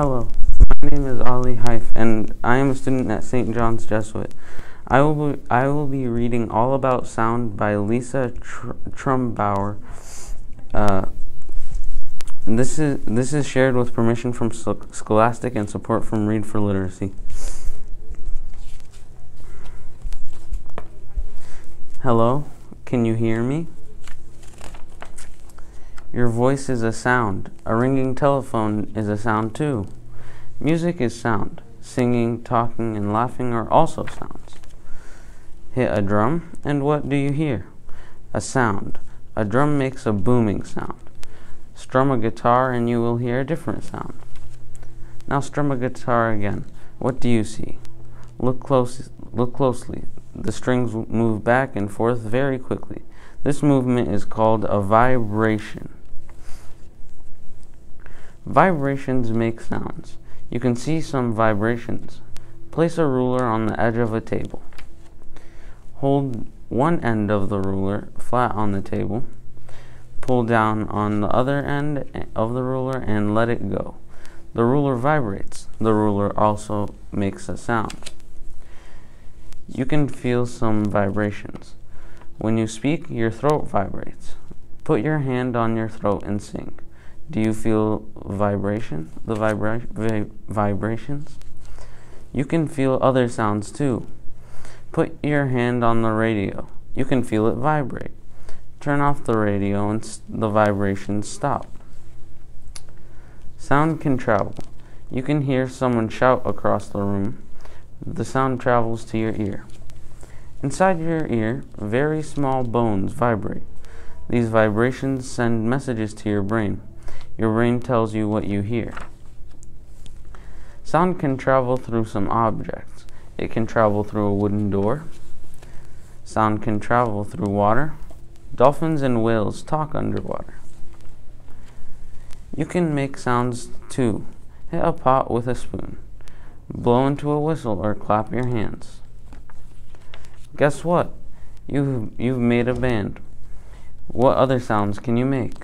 Hello, my name is Ali Haif, and I am a student at St. John's Jesuit. I will be, I will be reading All About Sound by Lisa Tr- Trumbauer. Uh, this is this is shared with permission from Scholastic and support from Read for Literacy. Hello, can you hear me? Your voice is a sound. A ringing telephone is a sound too. Music is sound. Singing, talking, and laughing are also sounds. Hit a drum, and what do you hear? A sound. A drum makes a booming sound. Strum a guitar, and you will hear a different sound. Now strum a guitar again. What do you see? Look close. Look closely. The strings move back and forth very quickly. This movement is called a vibration. Vibrations make sounds. You can see some vibrations. Place a ruler on the edge of a table. Hold one end of the ruler flat on the table. Pull down on the other end of the ruler and let it go. The ruler vibrates. The ruler also makes a sound. You can feel some vibrations. When you speak, your throat vibrates. Put your hand on your throat and sing. Do you feel vibration? The vibra- vi- vibrations? You can feel other sounds too. Put your hand on the radio. You can feel it vibrate. Turn off the radio and the vibrations stop. Sound can travel. You can hear someone shout across the room. The sound travels to your ear. Inside your ear, very small bones vibrate. These vibrations send messages to your brain. Your brain tells you what you hear. Sound can travel through some objects. It can travel through a wooden door. Sound can travel through water. Dolphins and whales talk underwater. You can make sounds too. Hit a pot with a spoon. Blow into a whistle or clap your hands. Guess what? You've, you've made a band. What other sounds can you make?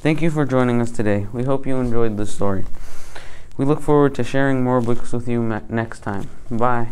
Thank you for joining us today. We hope you enjoyed this story. We look forward to sharing more books with you next time. Bye.